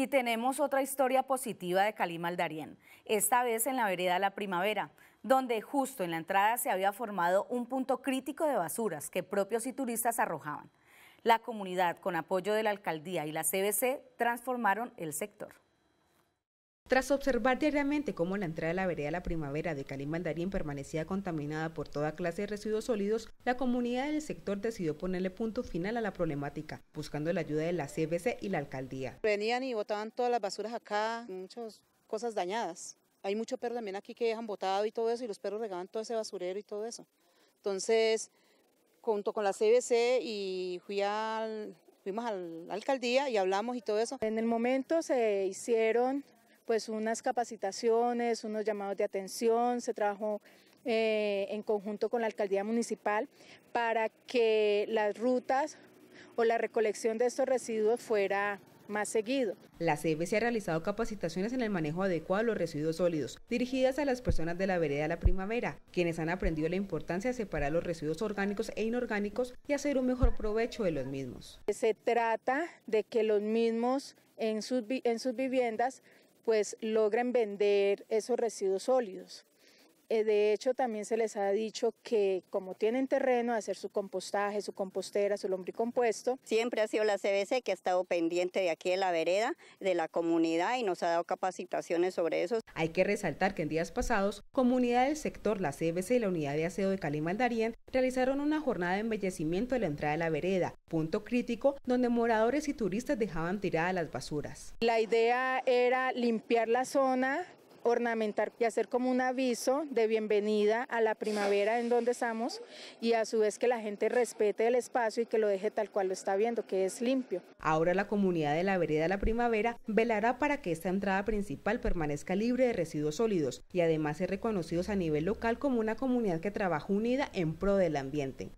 Y tenemos otra historia positiva de Cali Darién, esta vez en la vereda La Primavera, donde justo en la entrada se había formado un punto crítico de basuras que propios y turistas arrojaban. La comunidad, con apoyo de la alcaldía y la CBC, transformaron el sector. Tras observar diariamente cómo la entrada de la vereda La Primavera de Cali Mandarín permanecía contaminada por toda clase de residuos sólidos, la comunidad del sector decidió ponerle punto final a la problemática, buscando la ayuda de la CBC y la alcaldía. Venían y botaban todas las basuras acá, muchas cosas dañadas. Hay muchos perros también aquí que dejan botado y todo eso, y los perros regaban todo ese basurero y todo eso. Entonces, junto con la CBC y fui al, fuimos a la alcaldía y hablamos y todo eso. En el momento se hicieron pues unas capacitaciones, unos llamados de atención, se trabajó eh, en conjunto con la alcaldía municipal para que las rutas o la recolección de estos residuos fuera más seguido. La CBC ha realizado capacitaciones en el manejo adecuado de los residuos sólidos, dirigidas a las personas de la vereda La Primavera, quienes han aprendido la importancia de separar los residuos orgánicos e inorgánicos y hacer un mejor provecho de los mismos. Se trata de que los mismos en sus, en sus viviendas pues logren vender esos residuos sólidos. Eh, de hecho, también se les ha dicho que como tienen terreno, hacer su compostaje, su compostera, su lombricompuesto. Siempre ha sido la CBC que ha estado pendiente de aquí de la vereda, de la comunidad y nos ha dado capacitaciones sobre eso. Hay que resaltar que en días pasados, comunidad del sector, la CBC y la unidad de aseo de Calimaldarien realizaron una jornada de embellecimiento de la entrada de la vereda, punto crítico donde moradores y turistas dejaban tiradas las basuras. La idea era limpiar la zona, ornamentar y hacer como un aviso de bienvenida a la primavera en donde estamos y a su vez que la gente respete el espacio y que lo deje tal cual lo está viendo, que es limpio. Ahora la comunidad de la vereda La Primavera velará para que esta entrada principal permanezca libre de residuos sólidos y además ser reconocidos a nivel local como una comunidad que trabaja unida en pro del ambiente.